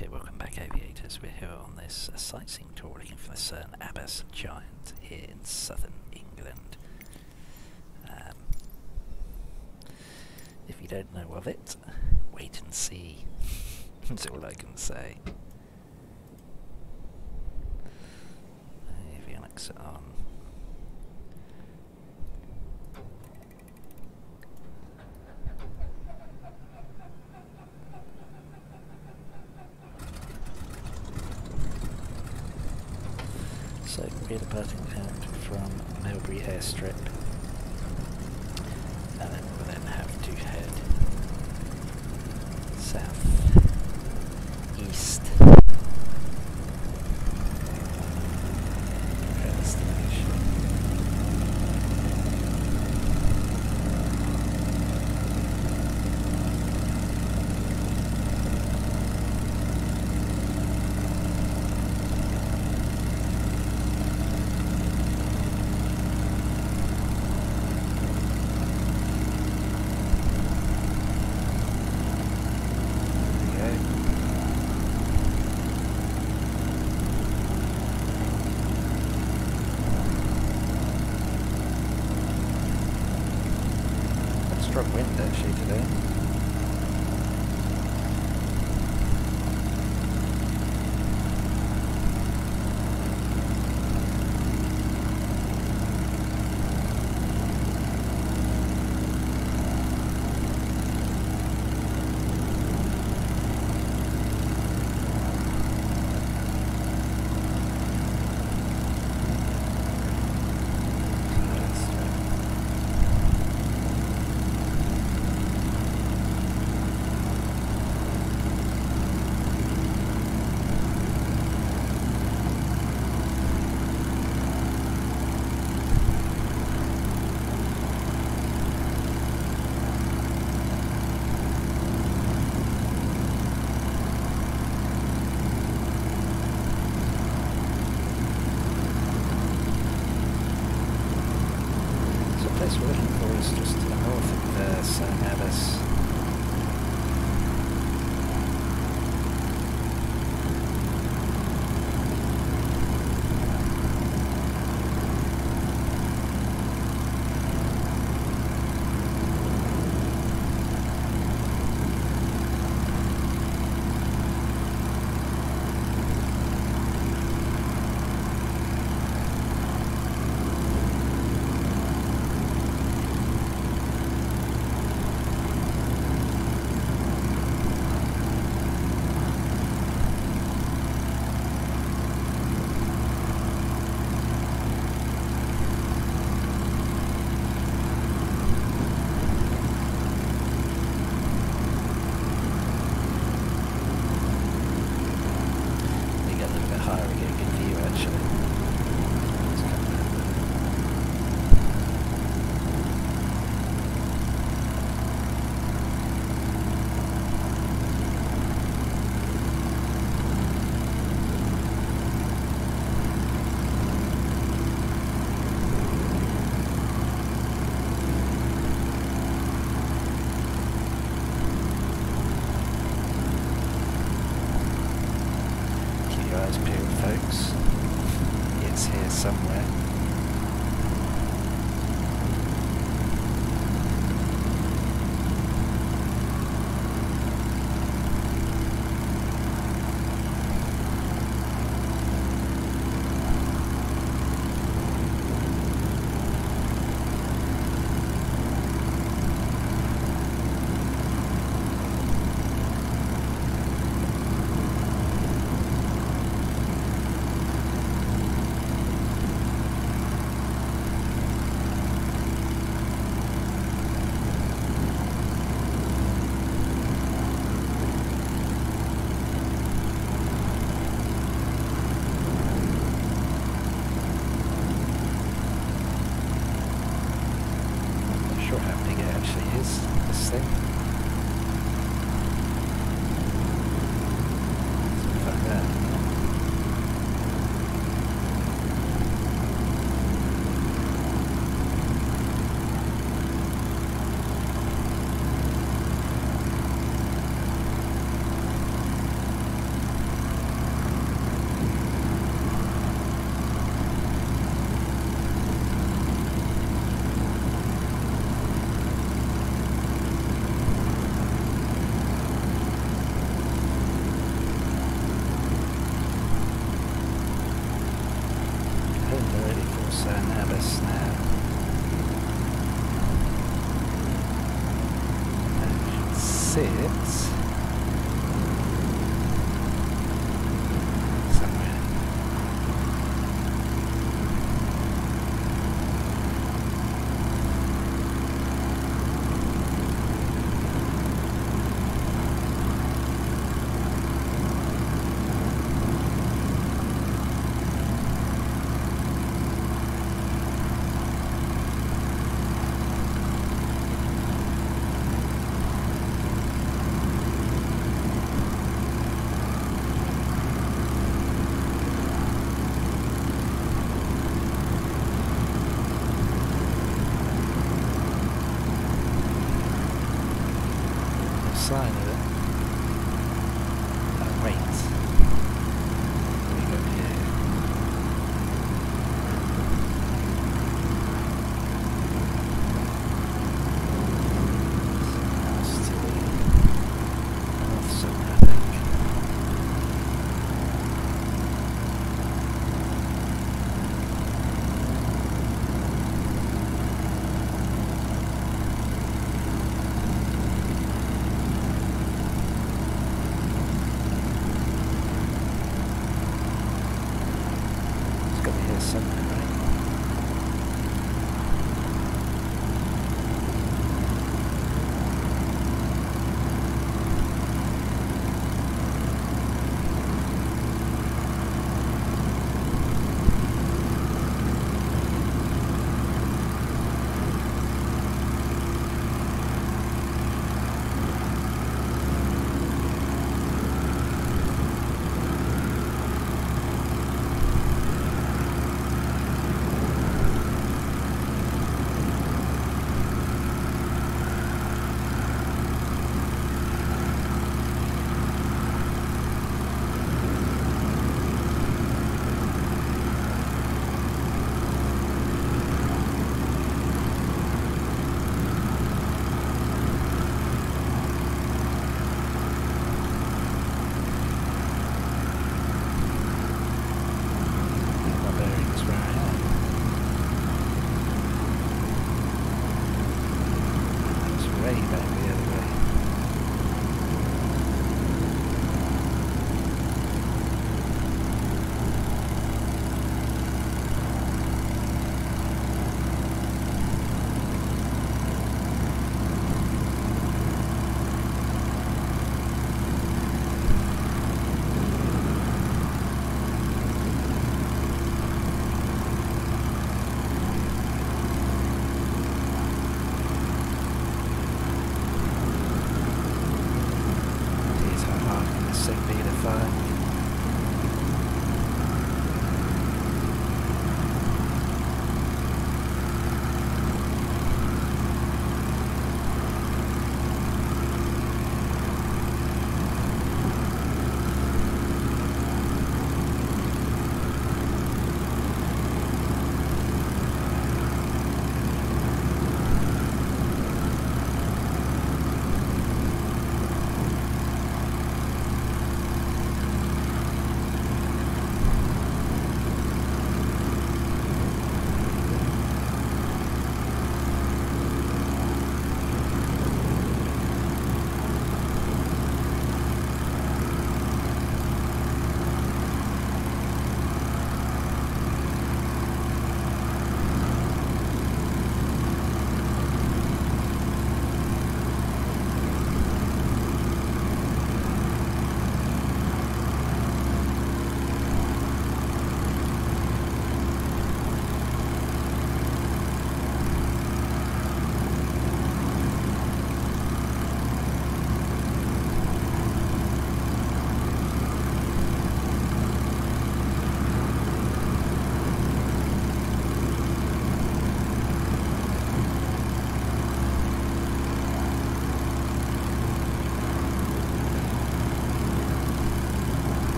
Okay, welcome back aviators. We're here on this uh, sightseeing tour looking for the Cerne Abbas Giant here in southern England. Um, if you don't know of it, wait and see. That's all I can say. Avionics on.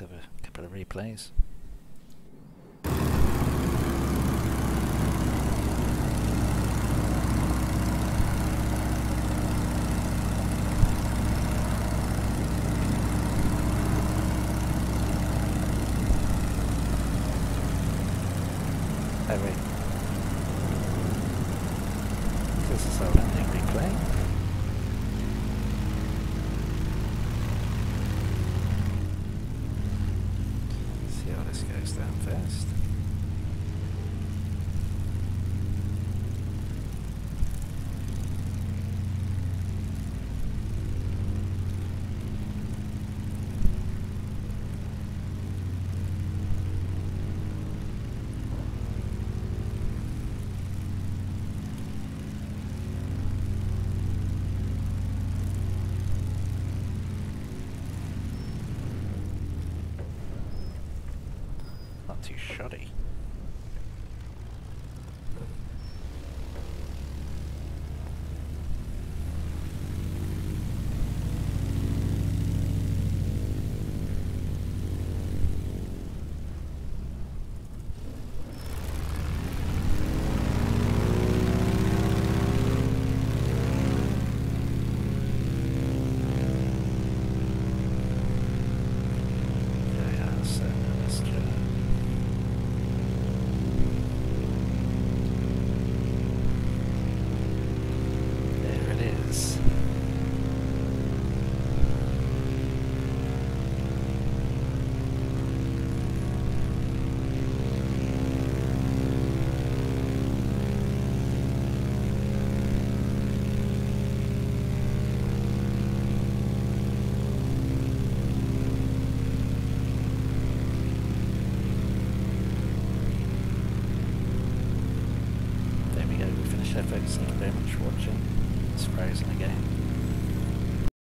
Have a couple of replays. Too shoddy.